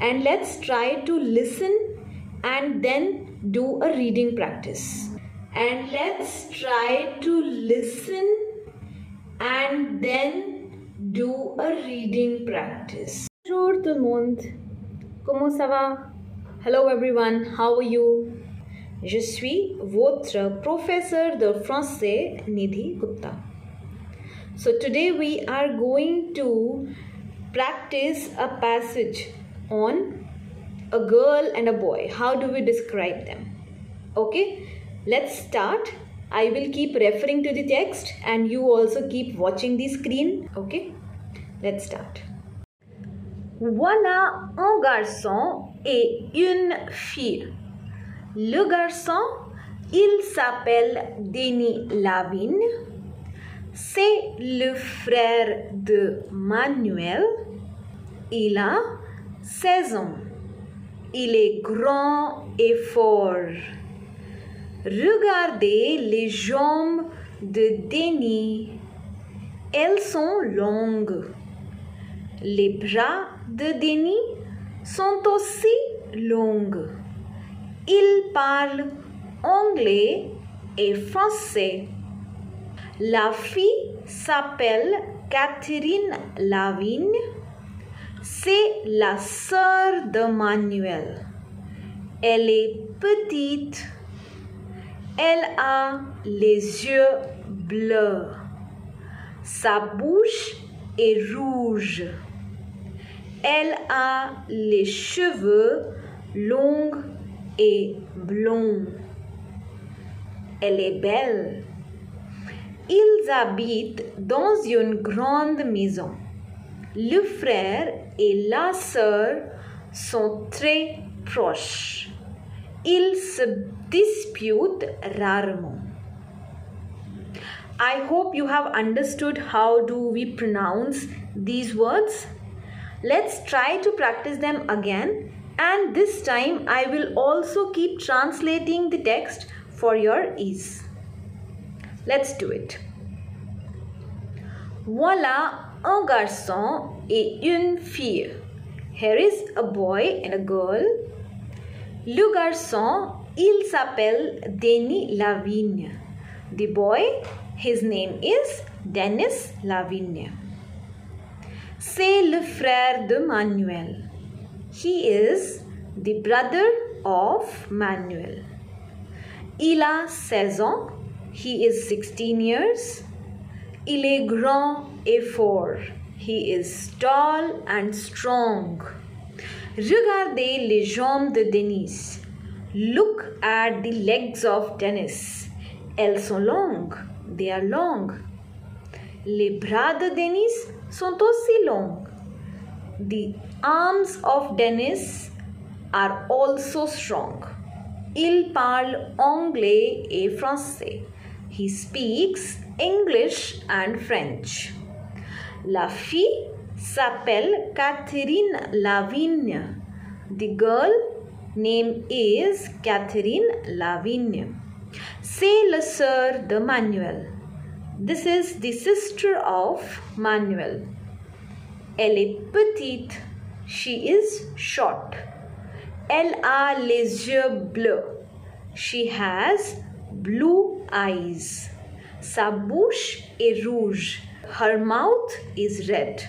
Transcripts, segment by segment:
and let's try to listen and then do a reading practice. And let's try to listen and then do a reading practice. Bonjour tout le monde. Comment ça va? Hello everyone, how are you? Je suis votre professeur de français Nidhi Gupta. So today we are going to practice a passage on a girl and a boy. How do we describe them? Okay, let's start. I will keep referring to the text and you also keep watching the screen. Okay, let's start. Voilà un garçon et une fille. Le garçon, il s'appelle Denis Lavigne. C'est le frère de Manuel. Il a 16 ans. Il est grand et fort. Regardez les jambes de Denis. Elles sont longues. Les bras de Denis sont aussi longs. Il parle anglais et français. La fille s'appelle Catherine Lavigne. C'est la sœur de Manuel. Elle est petite. Elle a les yeux bleus. Sa bouche est rouge. Elle a les cheveux longs et blonds. Elle est belle. Ils habitent dans une grande maison. Le frère et la sœur sont très proches. Ils se disputent rarement. I hope you have understood how do we pronounce these words. Let's try to practice them again and this time I will also keep translating the text for your ease. Let's do it. Voilà un garçon et une fille. Here is a boy and a girl. Le garçon, il s'appelle Denis Lavigne. The boy, his name is Denis Lavigne. C'est le frère de Manuel. He is the brother of Manuel. Il a 16 ans. He is 16 years. Il est grand et fort. He is tall and strong. Regardez les jambes de Denis. Look at the legs of Denis. Elles sont longues. They are long. Les bras de Denis sont aussi longs. The arms of Denis are also strong. Il parle anglais et français. He speaks English and French. La fille s'appelle Catherine Lavigne. The girl name is Catherine Lavigne. C'est la sœur de Manuel. This is the sister of Manuel. Elle est petite. She is short. Elle a les yeux bleus. She has blue eyes. Sa bouche est rouge. Her mouth is red.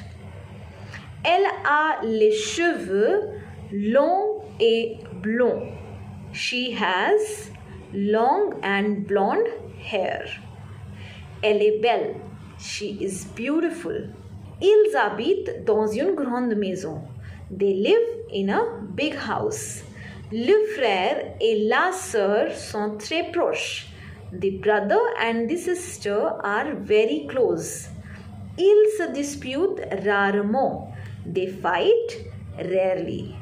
Elle a les cheveux longs et blonds. She has long and blonde hair. Elle est belle. She is beautiful. Ils habitent dans une grande maison. They live in a big house. Le frère et la sœur sont très proches. The brother and the sister are very close. Ils se disputent rarement. They fight rarely.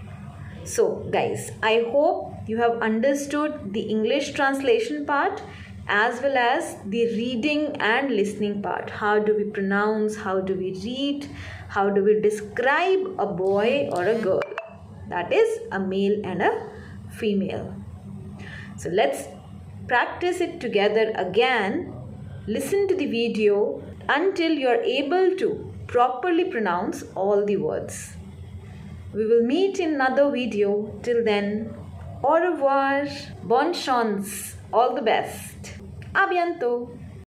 So, guys, I hope you have understood the English translation part as well as the reading and listening part. How do we pronounce? How do we read? How do we describe a boy or a girl? That is a male and a female. So, let's practice it together again. Listen to the video until you are able to properly pronounce all the words. We will meet in another video. Till then, au revoir, bonne chance, all the best. A bientôt.